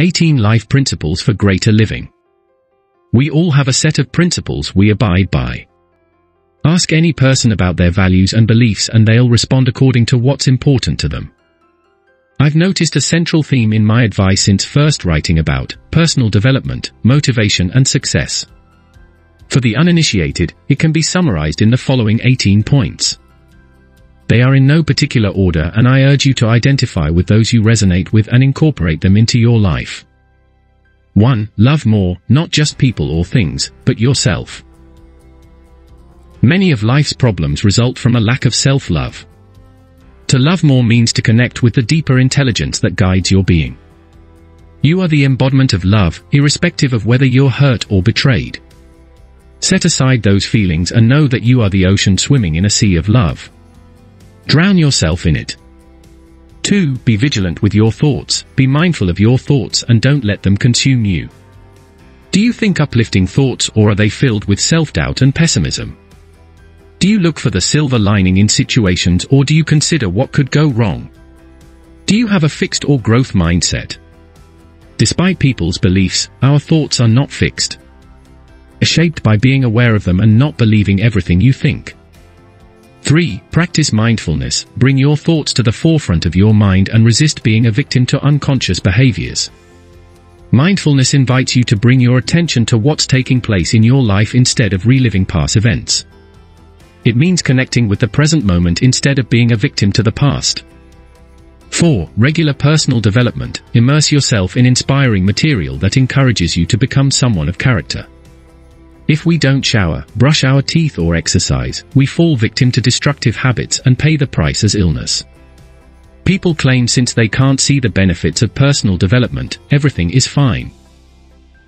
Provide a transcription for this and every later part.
18 Life Principles for Greater Living. We all have a set of principles we abide by. Ask any person about their values and beliefs and they'll respond according to what's important to them. I've noticed a central theme in my advice since first writing about personal development, motivation and success. For the uninitiated, it can be summarized in the following 18 points. They are in no particular order and I urge you to identify with those you resonate with and incorporate them into your life. 1. Love more, not just people or things, but yourself. Many of life's problems result from a lack of self-love. To love more means to connect with the deeper intelligence that guides your being. You are the embodiment of love, irrespective of whether you're hurt or betrayed. Set aside those feelings and know that you are the ocean swimming in a sea of love. Drown yourself in it. 2. Be vigilant with your thoughts, be mindful of your thoughts and don't let them consume you. Do you think uplifting thoughts or are they filled with self-doubt and pessimism? Do you look for the silver lining in situations or do you consider what could go wrong? Do you have a fixed or growth mindset? Despite people's beliefs, our thoughts are not fixed. Shaped by being aware of them and not believing everything you think. 3. Practice mindfulness, bring your thoughts to the forefront of your mind and resist being a victim to unconscious behaviors. Mindfulness invites you to bring your attention to what's taking place in your life instead of reliving past events. It means connecting with the present moment instead of being a victim to the past. 4. Regular personal development. Immerse yourself in inspiring material that encourages you to become someone of character. If we don't shower, brush our teeth or exercise, we fall victim to destructive habits and pay the price as illness. People claim since they can't see the benefits of personal development, everything is fine.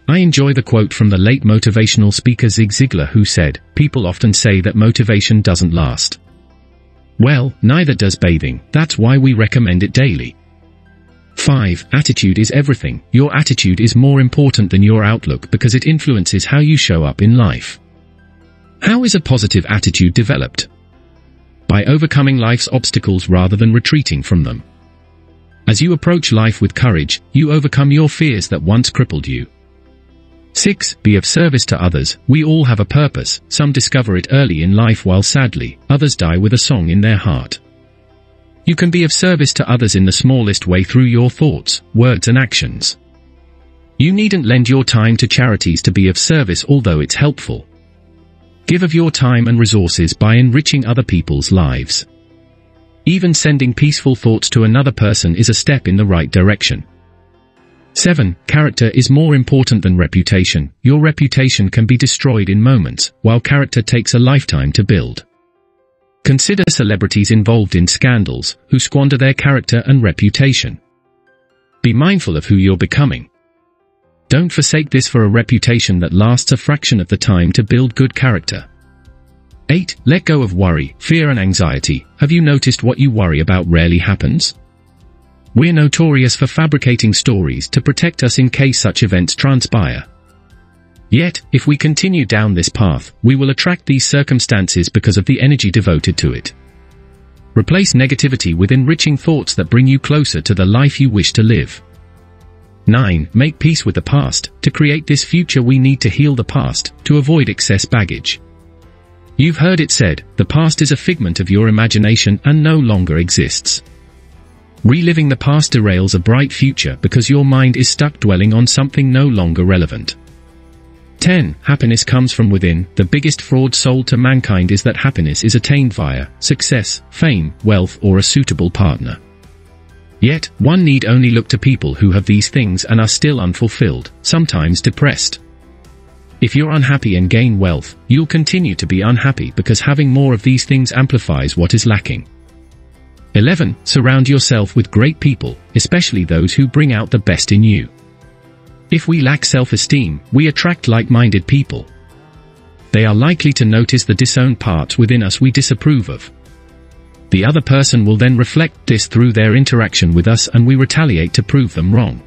I enjoy the quote from the late motivational speaker Zig Ziglar who said, people often say that motivation doesn't last. Well, neither does bathing, that's why we recommend it daily. 5. Attitude is everything. Your attitude is more important than your outlook because it influences how you show up in life. How is a positive attitude developed? By overcoming life's obstacles rather than retreating from them. As you approach life with courage, you overcome your fears that once crippled you. 6. Be of service to others. We all have a purpose. Some discover it early in life while sadly, others die with a song in their heart. You can be of service to others in the smallest way through your thoughts, words and actions. You needn't lend your time to charities to be of service although it's helpful. Give of your time and resources by enriching other people's lives. Even sending peaceful thoughts to another person is a step in the right direction. 7. Character is more important than reputation. Your reputation can be destroyed in moments, while character takes a lifetime to build. Consider celebrities involved in scandals, who squander their character and reputation. Be mindful of who you're becoming. Don't forsake this for a reputation that lasts a fraction of the time to build good character. 8. Let go of worry, fear and anxiety. Have you noticed what you worry about rarely happens? We're notorious for fabricating stories to protect us in case such events transpire. Yet, if we continue down this path, we will attract these circumstances because of the energy devoted to it. Replace negativity with enriching thoughts that bring you closer to the life you wish to live. 9. Make peace with the past. To create this future we need to heal the past, to avoid excess baggage. You've heard it said, the past is a figment of your imagination and no longer exists. Reliving the past derails a bright future because your mind is stuck dwelling on something no longer relevant. 10. Happiness comes from within. The biggest fraud sold to mankind is that happiness is attained via success, fame, wealth or a suitable partner. Yet, one need only look to people who have these things and are still unfulfilled, sometimes depressed. If you're unhappy and gain wealth, you'll continue to be unhappy because having more of these things amplifies what is lacking. 11. Surround yourself with great people, especially those who bring out the best in you. If we lack self-esteem, we attract like-minded people. They are likely to notice the disowned parts within us we disapprove of. The other person will then reflect this through their interaction with us and we retaliate to prove them wrong.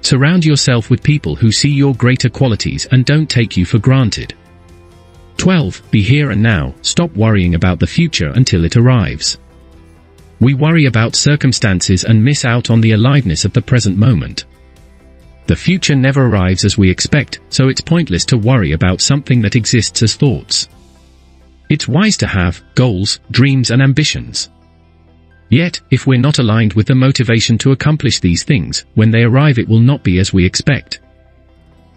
Surround yourself with people who see your greater qualities and don't take you for granted. 12. Be here and now, stop worrying about the future until it arrives. We worry about circumstances and miss out on the aliveness of the present moment. The future never arrives as we expect, so it's pointless to worry about something that exists as thoughts. It's wise to have goals, dreams and ambitions. Yet, if we're not aligned with the motivation to accomplish these things, when they arrive it will not be as we expect.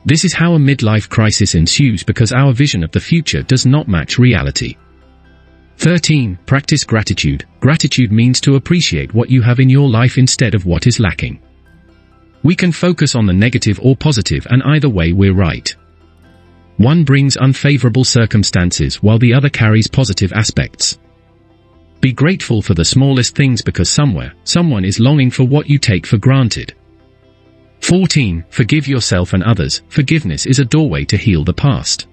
This is how a midlife crisis ensues because our vision of the future does not match reality. 13. Practice gratitude. Gratitude means to appreciate what you have in your life instead of what is lacking. We can focus on the negative or positive and either way we're right. One brings unfavorable circumstances while the other carries positive aspects. Be grateful for the smallest things because somewhere, someone is longing for what you take for granted. 14. Forgive yourself and others. Forgiveness is a doorway to heal the past.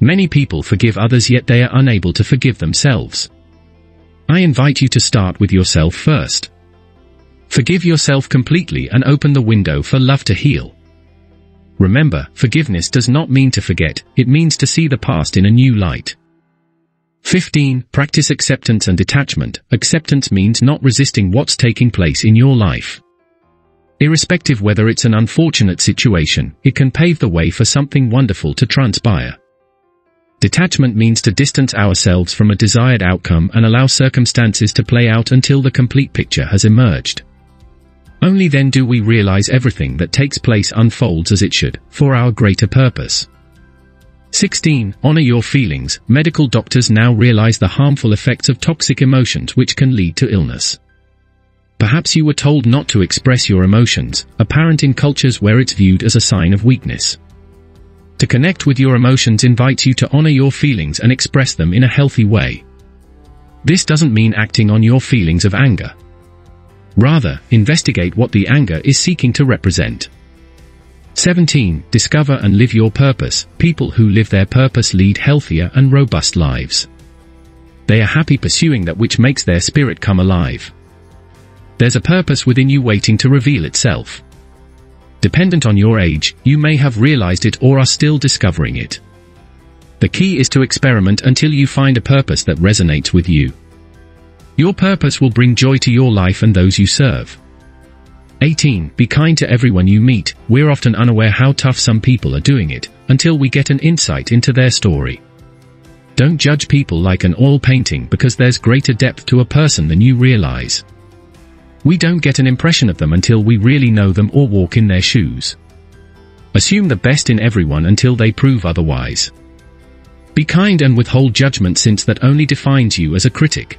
Many people forgive others yet they are unable to forgive themselves. I invite you to start with yourself first. Forgive yourself completely and open the window for love to heal. Remember, forgiveness does not mean to forget, it means to see the past in a new light. 15. Practice acceptance and detachment. Acceptance means not resisting what's taking place in your life. Irrespective whether it's an unfortunate situation, it can pave the way for something wonderful to transpire. Detachment means to distance ourselves from a desired outcome and allow circumstances to play out until the complete picture has emerged. Only then do we realize everything that takes place unfolds as it should, for our greater purpose. 16. Honor your feelings. Medical doctors now realize the harmful effects of toxic emotions which can lead to illness. Perhaps you were told not to express your emotions, apparent in cultures where it's viewed as a sign of weakness. To connect with your emotions invites you to honor your feelings and express them in a healthy way. This doesn't mean acting on your feelings of anger, Rather, investigate what the anger is seeking to represent. 17. Discover and live your purpose. People who live their purpose lead healthier and robust lives. They are happy pursuing that which makes their spirit come alive. There's a purpose within you waiting to reveal itself. Dependent on your age, you may have realized it or are still discovering it. The key is to experiment until you find a purpose that resonates with you. Your purpose will bring joy to your life and those you serve. 18. Be kind to everyone you meet. We're often unaware how tough some people are doing it, until we get an insight into their story. Don't judge people like an oil painting because there's greater depth to a person than you realize. We don't get an impression of them until we really know them or walk in their shoes. Assume the best in everyone until they prove otherwise. Be kind and withhold judgment since that only defines you as a critic.